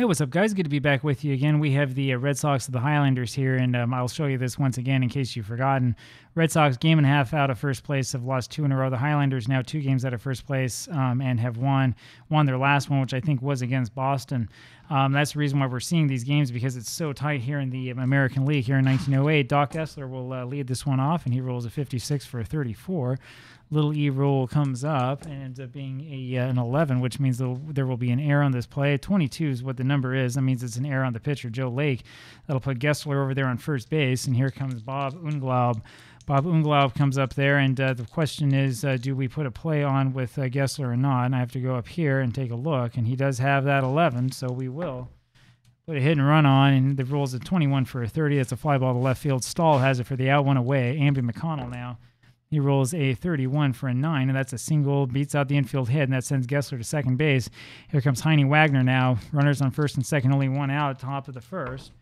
Hey, what's up, guys? Good to be back with you again. We have the uh, Red Sox of the Highlanders here, and um, I'll show you this once again in case you've forgotten. Red Sox game and a half out of first place have lost two in a row. The Highlanders now two games out of first place um, and have won won their last one, which I think was against Boston. Um, that's the reason why we're seeing these games because it's so tight here in the American League. Here in 1908, Doc Gessler will uh, lead this one off, and he rolls a 56 for a 34 little e roll comes up and ends up being a uh, an 11, which means there will be an error on this play. 22 is what the number is. That means it's an error on the pitcher, Joe Lake. That'll put Gessler over there on first base, and here comes Bob Unglaub. Bob Unglaub comes up there, and uh, the question is, uh, do we put a play on with uh, Gessler or not? And I have to go up here and take a look, and he does have that 11, so we will put a hit and run on, and the rules at 21 for a 30. That's a fly ball to left field. Stahl has it for the out one away. Amby McConnell now he rolls a 31 for a 9, and that's a single, beats out the infield hit, and that sends Gessler to second base. Here comes Heinie Wagner now. Runners on first and second, only one out, top of the first.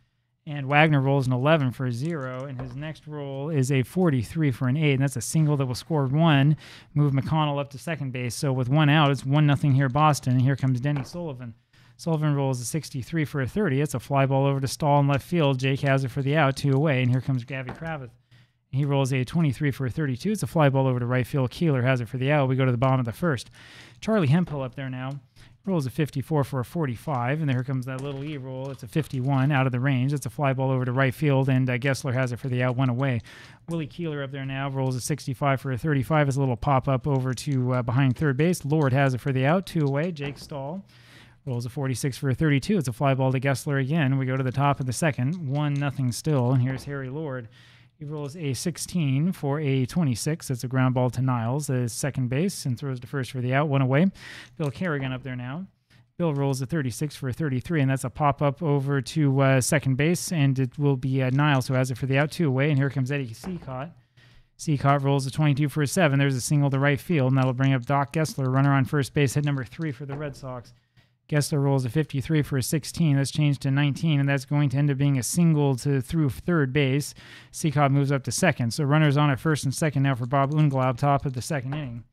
And Wagner rolls an 11 for a 0, and his next roll is a 43 for an 8, and that's a single that will score one, move McConnell up to second base. So with one out, it's 1 nothing here, Boston, and here comes Denny Sullivan. Sullivan rolls a 63 for a 30. It's a fly ball over to Stahl in left field. Jake has it for the out, two away, and here comes Gavvy Kravitz. He rolls a 23 for a 32. It's a fly ball over to right field. Keeler has it for the out. We go to the bottom of the first. Charlie Hemphill up there now. Rolls a 54 for a 45. And there comes that little E roll. It's a 51 out of the range. It's a fly ball over to right field. And uh, Gessler has it for the out, one away. Willie Keeler up there now rolls a 65 for a 35. It's a little pop up over to uh, behind third base. Lord has it for the out, two away. Jake Stahl rolls a 46 for a 32. It's a fly ball to Gessler again. We go to the top of the second. One nothing still. And here's Harry Lord he rolls a 16 for a 26. That's a ground ball to Niles, the second base, and throws to first for the out, one away. Bill Carrigan up there now. Bill rolls a 36 for a 33, and that's a pop up over to uh, second base, and it will be uh, Niles who has it for the out, two away. And here comes Eddie Cicotte. Cicotte rolls a 22 for a seven. There's a single to right field, and that'll bring up Doc Gessler, runner on first base, hit number three for the Red Sox. Gessler rolls a 53 for a 16. That's changed to 19, and that's going to end up being a single to through third base. Cicotte moves up to second. So runners on at first and second now for Bob Unglaub, top of the second inning.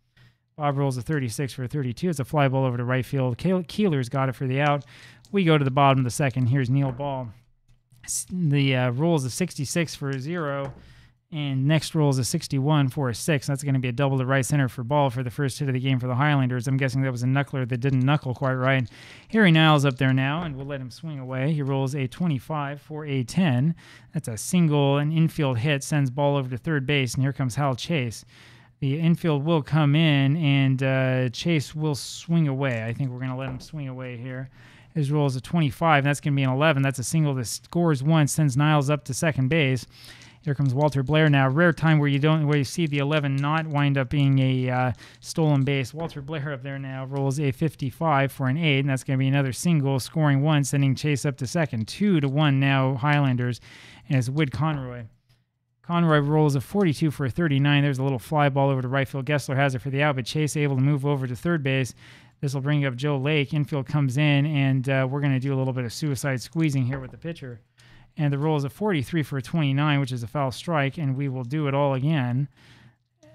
Bob rolls a 36 for a 32. It's a fly ball over to right field. Keeler's got it for the out. We go to the bottom of the second. Here's Neil Ball. The uh, rolls a 66 for a zero. And next roll is a 61 for a 6. That's going to be a double to right center for ball for the first hit of the game for the Highlanders. I'm guessing that was a knuckler that didn't knuckle quite right. Harry Niles up there now, and we'll let him swing away. He rolls a 25 for a 10. That's a single, an infield hit, sends ball over to third base, and here comes Hal Chase. The infield will come in, and uh, Chase will swing away. I think we're going to let him swing away here. His roll is a 25, and that's going to be an 11. That's a single that scores one, sends Niles up to second base. Here comes Walter Blair now. Rare time where you don't where you see the 11 not wind up being a uh, stolen base. Walter Blair up there now rolls a 55 for an 8, and that's going to be another single, scoring one, sending Chase up to second. Two to one now Highlanders, and it's Wid Conroy. Conroy rolls a 42 for a 39. There's a little fly ball over to right field. Gessler has it for the out, but Chase able to move over to third base. This will bring up Joe Lake. Infield comes in, and uh, we're going to do a little bit of suicide squeezing here with the pitcher and the roll is a 43 for a 29, which is a foul strike, and we will do it all again.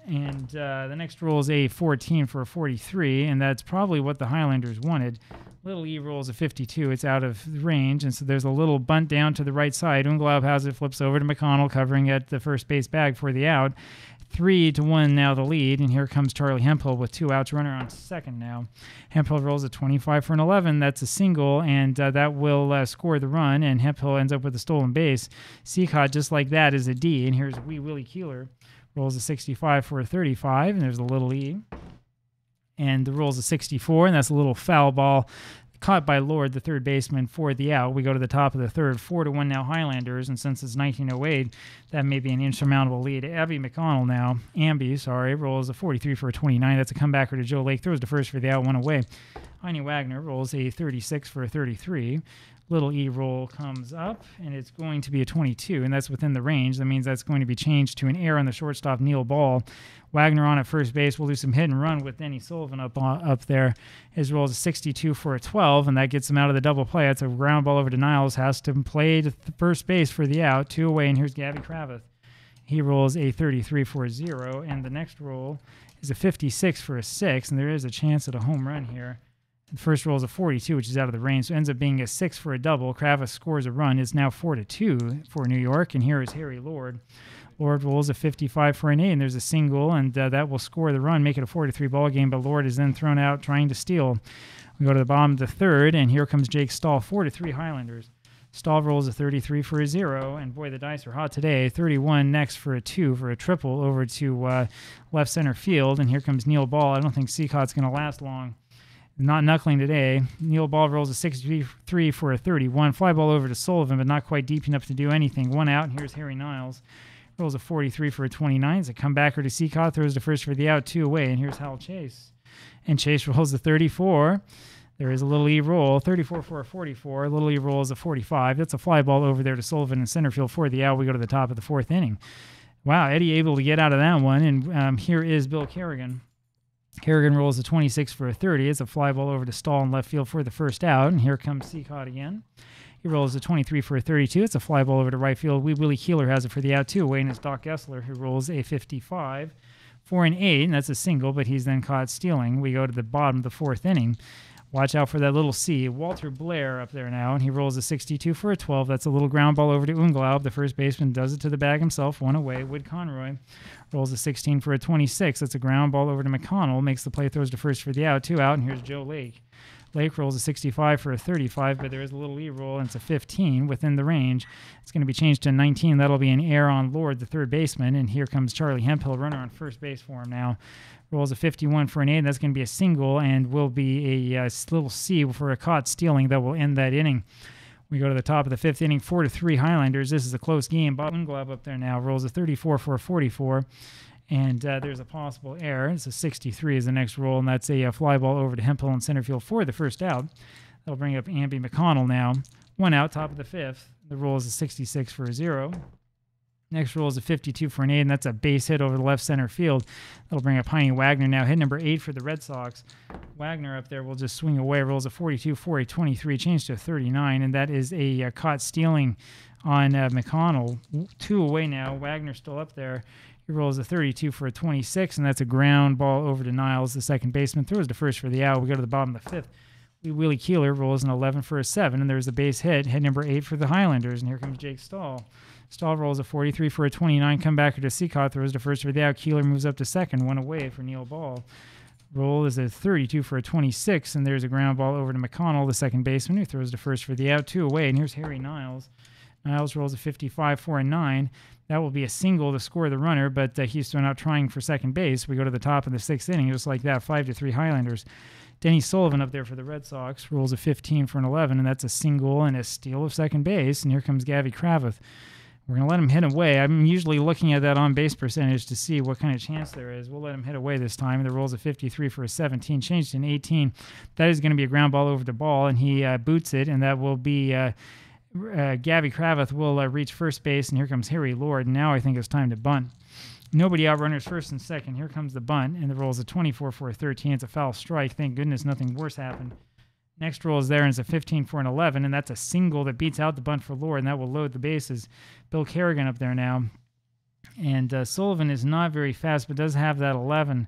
And uh, the next roll is a 14 for a 43, and that's probably what the Highlanders wanted. Little E rolls a 52. It's out of range, and so there's a little bunt down to the right side. Unglaub has it, flips over to McConnell, covering at the first base bag for the out. Three to one now the lead, and here comes Charlie Hemphill with two outs, runner on second now. Hemphill rolls a 25 for an 11. That's a single, and uh, that will uh, score the run, and Hemphill ends up with a stolen base. Cicotte, just like that, is a D, and here's Wee Willie Keeler. Rolls a 65 for a 35, and there's a little E. And the rolls a 64, and that's a little foul ball caught by Lord, the third baseman, for the out. We go to the top of the third, four to one now Highlanders, and since it's 1908, that may be an insurmountable lead. Abby McConnell now, Amby, sorry, rolls a 43 for a 29. That's a comebacker to Joe Lake, throws to first for the out, one away. Heinie Wagner rolls a 36 for a 33 little e roll comes up and it's going to be a 22 and that's within the range. That means that's going to be changed to an error on the shortstop neil ball. Wagner on at first base. Will do some hit and run with denny sullivan up on, up there. His roll is a 62 for a 12 and that gets him out of the double play. That's a ground ball over to niles. Has to play to first base for the out. Two away and here's gavvy kravitz. He rolls a 33 for a 0 and the next roll is a 56 for a 6 and there is a chance at a home run here The first roll is a 42, which is out of the range, so ends up being a six for a double. Kravitz scores a run. It's now four to two for New York, and here is Harry Lord. Lord rolls a 55 for an eight, and there's a single, and uh, that will score the run, make it a four to three ball game. But Lord is then thrown out trying to steal. We go to the bottom of the third, and here comes Jake Stahl, four to three Highlanders. Stahl rolls a 33 for a zero, and boy, the dice are hot today. 31 next for a two for a triple over to uh, left center field, and here comes Neil Ball. I don't think Cicotte's going to last long. Not knuckling today. Neil Ball rolls a 63 for a 31. Fly ball over to Sullivan, but not quite deep enough to do anything. One out, and here's Harry Niles. Rolls a 43 for a 29. It's a comebacker to Cicotte. Throws the first for the out, two away, and here's Hal Chase. And Chase rolls a 34. There is a little E roll, 34 for a 44. Little E roll is a 45. That's a fly ball over there to Sullivan in center field for the out. We go to the top of the fourth inning. Wow, Eddie able to get out of that one. And um, here is Bill Carrigan. Carrigan rolls a 26 for a 30. It's a fly ball over to Stahl in left field for the first out. And here comes Cicotte again. He rolls a 23 for a 32. It's a fly ball over to right field. Wee Willie Keeler has it for the out too. Wayne is Doc Gessler, who rolls a 55 for an eight, and that's a single, but he's then caught stealing. We go to the bottom of the fourth inning. Watch out for that little C. Walter Blair up there now, and he rolls a 62 for a 12. That's a little ground ball over to Unglaub. The first baseman does it to the bag himself, one away. Wid Conroy rolls a 16 for a 26. That's a ground ball over to McConnell. Makes the play, throws to first for the out, two out, and here's Joe Lake. Lake rolls a 65 for a 35, but there is a little E roll, and it's a 15 within the range. It's going to be changed to 19. That'll be an error on Lord, the third baseman, and here comes Charlie Hemphill, runner on first base for him now. Rolls a 51 for an 8. That's going to be a single and will be a, uh, a little C for a caught stealing that will end that inning. We go to the top of the fifth inning, four to three Highlanders. This is a close game. Bob Unglaub up there now rolls a 34 for a 44. And uh, there's a possible error. It's a 63 is the next roll, and that's a, a fly ball over to Hemphill in center field for the first out. That'll bring up Amby McConnell now. One out, top of the fifth. The roll is a 66 for a zero. Next roll is a 52 for an eight, and that's a base hit over the left center field. That'll bring up Heinie Wagner now. Hit number eight for the Red Sox. Wagner up there will just swing away. Rolls a 42 for a 23, changed to a 39, and that is a uh, caught stealing on uh, McConnell. Two away now. Wagner still up there. He rolls a 32 for a 26, and that's a ground ball over to Niles, the second baseman. Throws the first for the out. We go to the bottom of the fifth. Willie Keeler rolls an 11 for a 7, and there's a base hit, hit number 8 for the Highlanders, and here comes Jake Stahl. Stahl rolls a 43 for a 29, comebacker to Cicotte, throws to first for the out. Keeler moves up to second, one away for Neil Ball. Roll is a 32 for a 26, and there's a ground ball over to McConnell, the second baseman, who throws to first for the out, two away, and here's Harry Niles. Niles rolls a 55 4, and 9. That will be a single to score the runner, but uh, he's still out trying for second base. We go to the top of the sixth inning, just like that, 5 to 3 Highlanders. Denny Sullivan up there for the Red Sox rolls a 15 for an 11, and that's a single and a steal of second base. And here comes Gavvy Kravitz. We're going to let him hit away. I'm usually looking at that on base percentage to see what kind of chance there is. We'll let him hit away this time. The rolls a 53 for a 17, changed in 18. That is going to be a ground ball over the ball, and he uh, boots it, and that will be. Uh, uh, Gavvy Kravitz will uh, reach first base, and here comes Harry Lord. Now I think it's time to bunt. Nobody outrunners first and second. Here comes the bunt, and the roll is a 24 for a 13. It's a foul strike. Thank goodness nothing worse happened. Next roll is there, and it's a 15 for an 11, and that's a single that beats out the bunt for Lord, and that will load the bases. Bill Carrigan up there now. And uh, Sullivan is not very fast, but does have that 11.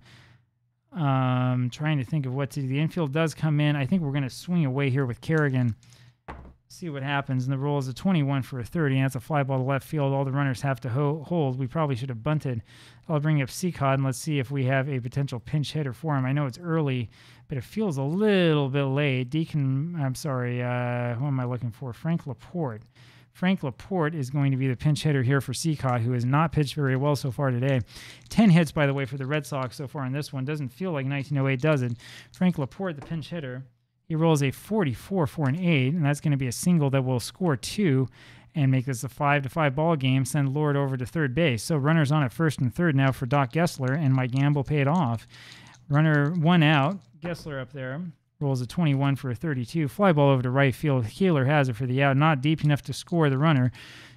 Um, trying to think of what to do. The infield does come in. I think we're going to swing away here with Carrigan see what happens. And the roll is a 21 for a 30, and that's a fly ball to left field. All the runners have to ho- hold. We probably should have bunted. I'll bring up Cicotte and let's see if we have a potential pinch hitter for him. I know it's early, but it feels a little bit late. Deacon, I'm sorry, uh, who am I looking for? Frank Laporte. Frank Laporte is going to be the pinch hitter here for Cicotte, who has not pitched very well so far today. 10 hits, by the way, for the Red Sox so far in this one. Doesn't feel like 1908, does it? Frank Laporte, the pinch hitter. He rolls a 44 for an 8, and that's going to be a single that will score two and make this a 5 to 5 ball game, send Lord over to third base. So runners on at first and third now for Doc Gessler, and my gamble paid off. Runner one out, Gessler up there. Rolls a 21 for a 32. Fly ball over to right field. Keeler has it for the out. Not deep enough to score the runner.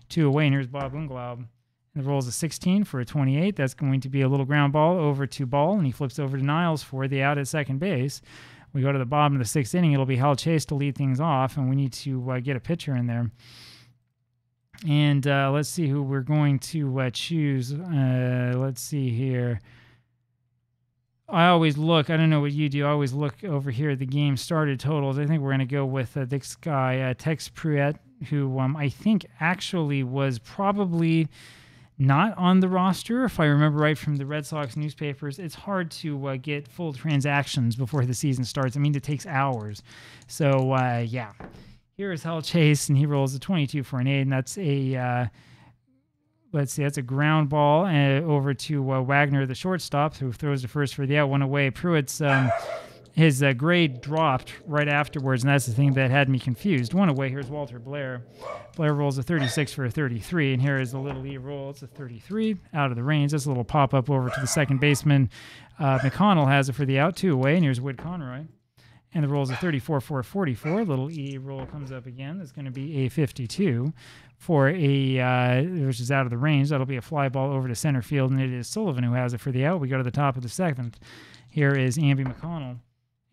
Two away, and here's Bob Unglaub. And rolls a 16 for a 28. That's going to be a little ground ball over to Ball, and he flips over to Niles for the out at second base we go to the bottom of the sixth inning, it'll be Hal Chase to lead things off, and we need to uh, get a pitcher in there. And uh, let's see who we're going to uh, choose. Uh, let's see here. I always look. I don't know what you do. I always look over here at the game started totals. I think we're going to go with uh, this guy, uh, Tex Pruiett, who um, I think actually was probably not on the roster, if I remember right from the Red Sox newspapers. It's hard to uh, get full transactions before the season starts. I mean, it takes hours. So, uh, yeah. Here is Hal Chase, and he rolls a 22 for an 8, and that's a. Uh, let's see, that's a ground ball uh, over to uh, Wagner, the shortstop, who throws the first for the out, one away. Pruiett's um, his uh, grade dropped right afterwards, and that's the thing that had me confused. One away, here's Walter Blair. Blair rolls a 36 for a 33, and here is the little E roll. It's a 33 out of the range. That's a little pop up over to the second baseman. Uh, McConnell has it for the out, two away, and here's Wid Conroy. And the roll is a 34 for a 44. Little E roll comes up again. That's going to be a 52 for a uh, which is out of the range. That'll be a fly ball over to center field, and it is Sullivan who has it for the out. We go to the top of the seventh. Here is Amby McConnell,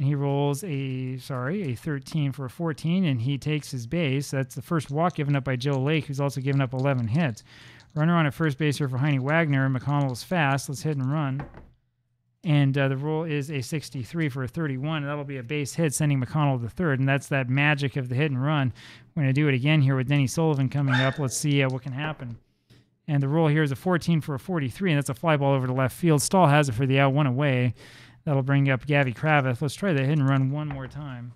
and he rolls a sorry a 13 for a 14, and he takes his base. That's the first walk given up by Joe Lake, who's also given up 11 hits. Runner on at first base here for Heinie Wagner. McConnell is fast. Let's hit and run. And uh, the roll is a 63 for a 31. And that'll be a base hit, sending McConnell to third. And that's that magic of the hit and run. We're going to do it again here with Denny Sullivan coming up. Let's see uh, what can happen. And the roll here is a 14 for a 43, and that's a fly ball over to left field. Stahl has it for the out, one away. That'll bring up Gavvy Kravitz. Let's try the hit and run one more time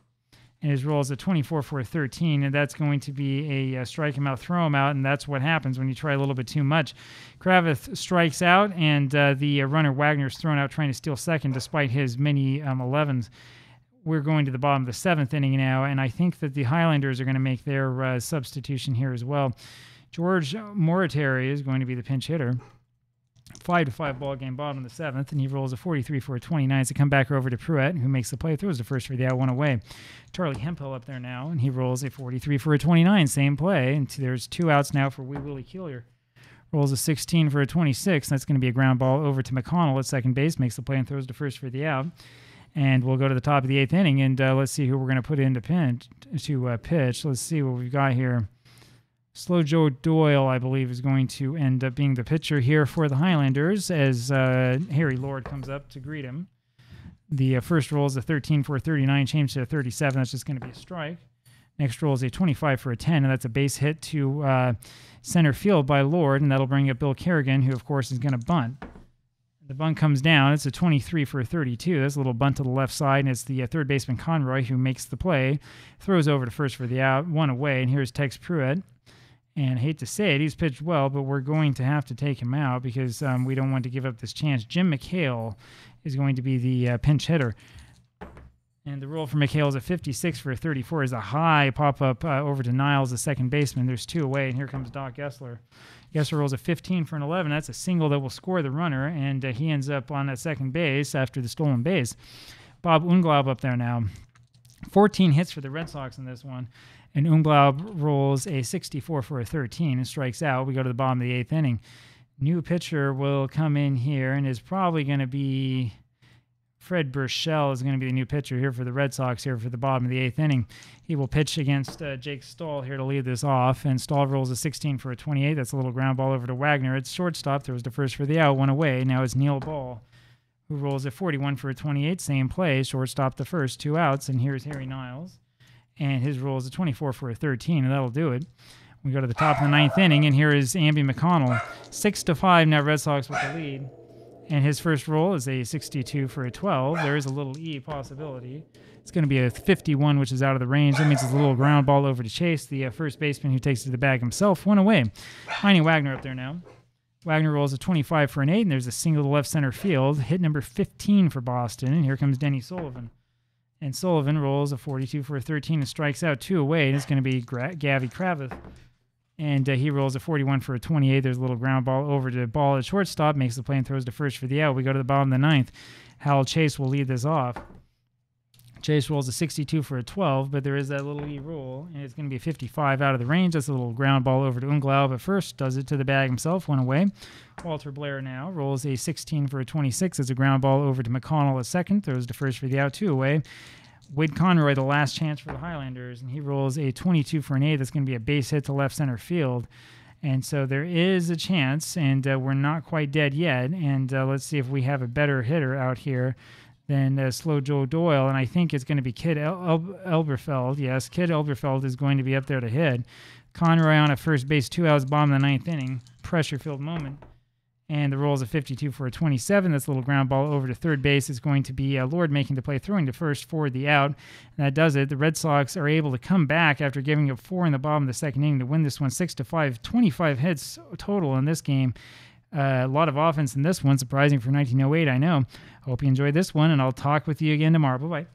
and his roll is a 24 for a 13, and that's going to be a, a, strike him out, throw him out, and that's what happens when you try a little bit too much. Kravitz strikes out, and uh, the uh, runner Wagner's thrown out trying to steal second despite his many um, 11s. We're going to the bottom of the seventh inning now, and I think that the Highlanders are going to make their uh, substitution here as well. George Moriarty is going to be the pinch hitter five to five ball game bottom of the seventh, and he rolls a 43 for a 29 to come back over to Pruiett, who makes the play, throws the first for the out, one away. Charlie Hemphill up there now, and he rolls a 43 for a 29, same play, and there's two outs now for Wee Willie Keeler. Rolls a 16 for a 26. That's going to be a ground ball over to McConnell at second base, makes the play and throws to first for the out. And we'll go to the top of the eighth inning, and uh, let's see who we're going to put into pinch to uh, pitch. Let's see what we've got here. Slow Joe Doyle, I believe, is going to end up being the pitcher here for the Highlanders as uh, Harry Lord comes up to greet him. The uh, first roll is a 13 for a 39, changed to a 37. That's just going to be a strike. Next roll is a 25 for a 10, and that's a base hit to uh, center field by Lord, and that'll bring up Bill Carrigan, who, of course, is going to bunt. The bunt comes down. It's a 23 for a 32. That's a little bunt to the left side, and it's the uh, third baseman Conroy who makes the play, throws over to first for the out, one away, and here's Tex Pruiett. And hate to say it, he's pitched well, but we're going to have to take him out because um, we don't want to give up this chance. Jim McHale is going to be the uh, pinch hitter. And the roll for McHale is a 56 for a 34 is a high pop up uh, over to Niles, the second baseman. There's two away, and here comes Doc Gessler. Gessler rolls a 15 for an 11. That's a single that will score the runner, and uh, he ends up on that second base after the stolen base. Bob Unglaub up there now. 14 hits for the Red Sox in this one and Unglaub rolls a 64 for a 13 and strikes out. We go to the bottom of the eighth inning. New pitcher will come in here and is probably going to be Fred Burchell is going to be the new pitcher here for the Red Sox here for the bottom of the eighth inning. He will pitch against uh, Jake Stahl here to lead this off, and Stahl rolls a 16 for a 28. That's a little ground ball over to Wagner. It's shortstop. Throws the first for the out, one away. Now it's Neil Ball who rolls a 41 for a 28. Same play, shortstop the first, two outs, and here's Harry Niles and his roll is a 24 for a 13, and that'll do it. We go to the top of the ninth inning, and here is Amby McConnell, six to five now. Red Sox with the lead, and his first roll is a 62 for a 12. There is a little E possibility. It's going to be a 51, which is out of the range. That means it's a little ground ball over to Chase, the uh, first baseman who takes it to the bag himself. One away. Heinie Wagner up there now. Wagner rolls a 25 for an 8, and there's a single to left center field. Hit number 15 for Boston, and here comes Denny Sullivan. And Sullivan rolls a 42 for a 13 and strikes out two away. And it's going to be Gra- Gavvy Kravitz. And uh, he rolls a 41 for a 28. There's a little ground ball over to ball at shortstop, makes the play and throws to first for the out. We go to the bottom of the ninth. Hal Chase will lead this off. Chase rolls a 62 for a 12, but there is that little E rule, and it's going to be a 55 out of the range. That's a little ground ball over to Unglaub at first, does it to the bag himself, one away. Walter Blair now rolls a 16 for a 26 as a ground ball over to McConnell at second, throws to first for the out, two away. Wid Conroy, the last chance for the Highlanders, and he rolls a 22 for an 8. That's going to be a base hit to left center field. And so there is a chance, and uh, we're not quite dead yet. And uh, let's see if we have a better hitter out here than uh, Slow Joe Doyle. And I think it's going to be Kid El- El- Elberfeld. Yes, Kid Elberfeld is going to be up there to hit. Conroy on a first base, two outs, bomb in the ninth inning. Pressure filled moment. And the roll is a 52 for a 27. That's a little ground ball over to third base. Is going to be uh, Lord making the play, throwing to first for the out. And that does it. The Red Sox are able to come back after giving up four in the bottom of the second inning to win this one 6 to 5. 25 hits total in this game. A lot of offense in this one, surprising for 1908, I know. I hope you enjoyed this one, and I'll talk with you again tomorrow. Bye bye.